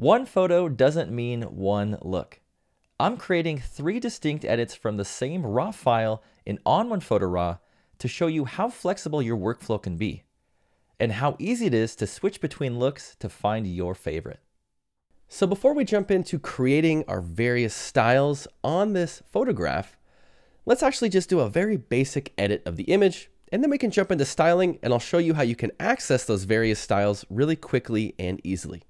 One photo doesn't mean one look. I'm creating three distinct edits from the same RAW file in ON1 Photo RAW to show you how flexible your workflow can be and how easy it is to switch between looks to find your favorite. So before we jump into creating our various styles on this photograph, let's actually just do a very basic edit of the image and then we can jump into styling and I'll show you how you can access those various styles really quickly and easily.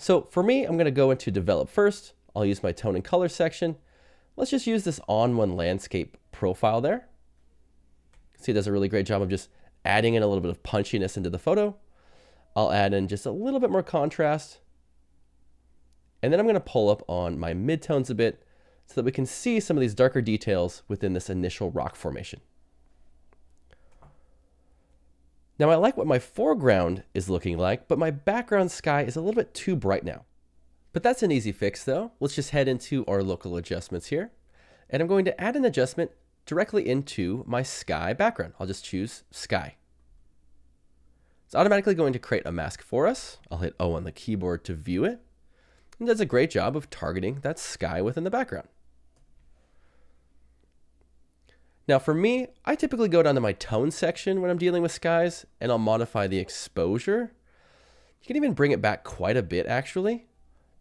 So for me, I'm gonna go into develop first. I'll use my tone and color section. Let's just use this ON1 landscape profile there. See, it does a really great job of just adding in a little bit of punchiness into the photo. I'll add in just a little bit more contrast. And then I'm gonna pull up on my midtones a bit so that we can see some of these darker details within this initial rock formation. Now I like what my foreground is looking like, but my background sky is a little bit too bright now. But that's an easy fix though. Let's just head into our local adjustments here. And I'm going to add an adjustment directly into my sky background. I'll just choose sky. It's automatically going to create a mask for us. I'll hit O on the keyboard to view it. And does a great job of targeting that sky within the background. Now for me, I typically go down to my tone section when I'm dealing with skies and I'll modify the exposure. You can even bring it back quite a bit actually.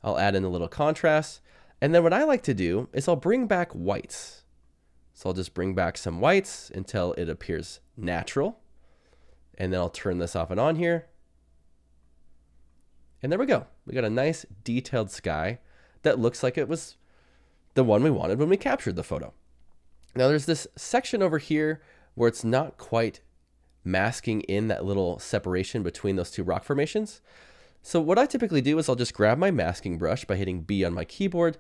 I'll add in a little contrast. And then what I like to do is I'll bring back whites. So I'll just bring back some whites until it appears natural. And then I'll turn this off and on here. And there we go. We got a nice detailed sky that looks like it was the one we wanted when we captured the photo. Now there's this section over here where it's not quite masking in that little separation between those two rock formations. So what I typically do is I'll just grab my masking brush by hitting B on my keyboard,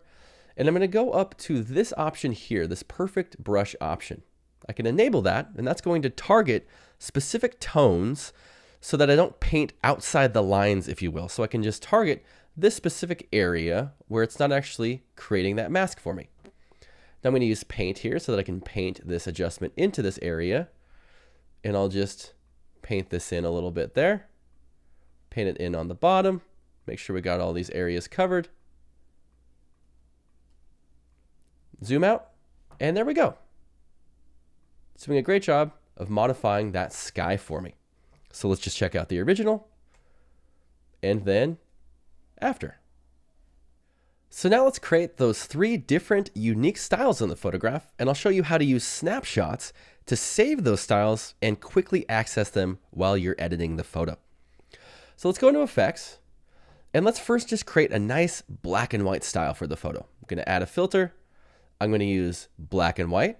and I'm going to go up to this option here, this perfect brush option. I can enable that, and that's going to target specific tones so that I don't paint outside the lines, if you will. So I can just target this specific area where it's not actually creating that mask for me. Now I'm going to use paint here so that I can paint this adjustment into this area. And I'll just paint this in a little bit there. Paint it in on the bottom. Make sure we got all these areas covered. Zoom out. And there we go. It's doing a great job of modifying that sky for me. So let's just check out the original and then after. So now let's create those three different unique styles in the photograph, and I'll show you how to use snapshots to save those styles and quickly access them while you're editing the photo. So let's go into effects, and let's first just create a nice black and white style for the photo. I'm gonna add a filter. I'm gonna use black and white.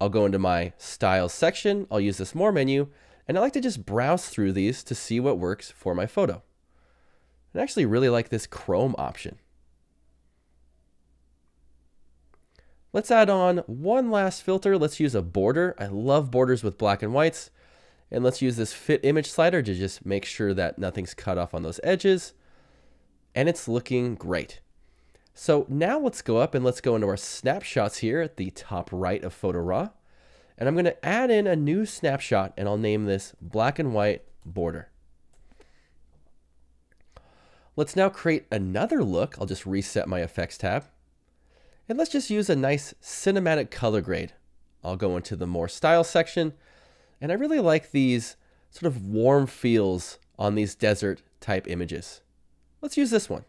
I'll go into my styles section. I'll use this more menu, and I like to just browse through these to see what works for my photo. I actually really like this chrome option. Let's add on one last filter. Let's use a border. I love borders with black and whites. And let's use this fit image slider to just make sure that nothing's cut off on those edges. And it's looking great. So now let's go up and let's go into our snapshots here at the top right of Photo Raw. And I'm going to add in a new snapshot and I'll name this black and white border. Let's now create another look. I'll just reset my effects tab. And let's just use a nice cinematic color grade. I'll go into the more style section. And I really like these sort of warm feels on these desert type images. Let's use this one.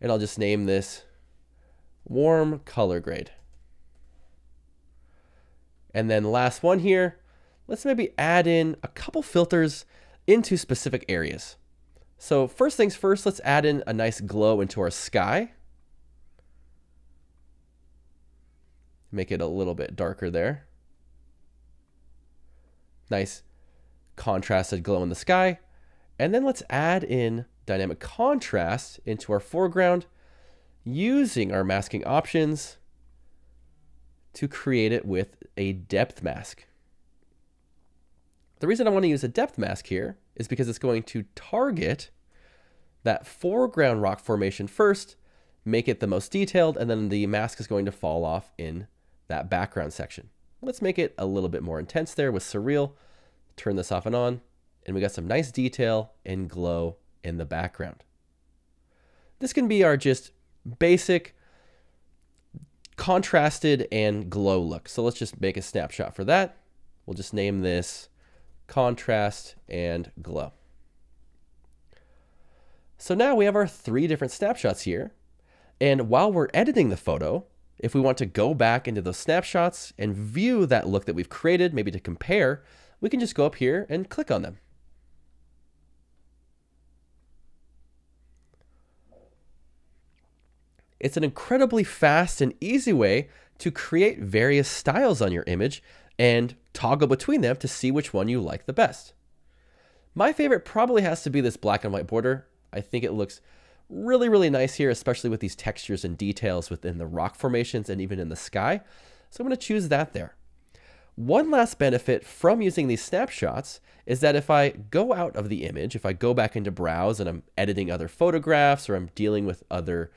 And I'll just name this warm color grade. And then last one here, let's maybe add in a couple filters into specific areas. So first things first, let's add in a nice glow into our sky. Make it a little bit darker there. Nice contrasted glow in the sky. And then let's add in dynamic contrast into our foreground using our masking options to create it with a depth mask. The reason I want to use a depth mask here is because it's going to target that foreground rock formation first, make it the most detailed, and then the mask is going to fall off in that background section. Let's make it a little bit more intense there with surreal. Turn this off and on. and we got some nice detail and glow in the background. This can be our just basic contrasted and glow look. So let's just make a snapshot for that. We'll just name this contrast and glow. So now we have our three different snapshots here. And while we're editing the photo, if we want to go back into those snapshots and view that look that we've created, maybe to compare, we can just go up here and click on them. It's an incredibly fast and easy way to create various styles on your image and toggle between them to see which one you like the best. My favorite probably has to be this black and white border. I think it looks really, really nice here, especially with these textures and details within the rock formations and even in the sky. So I'm going to choose that there. One last benefit from using these snapshots is that if I go out of the image, if I go back into browse and I'm editing other photographs or I'm dealing with other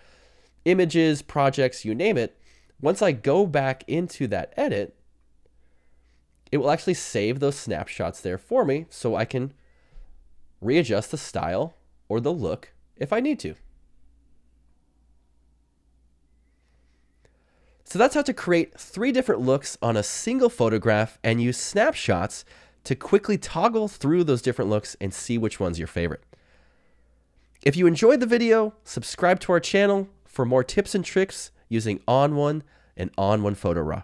images, projects, you name it, once I go back into that edit, it will actually save those snapshots there for me so I can readjust the style or the look if I need to. So that's how to create three different looks on a single photograph and use snapshots to quickly toggle through those different looks and see which one's your favorite. If you enjoyed the video, subscribe to our channel for more tips and tricks using ON1 and ON1 Photo Raw.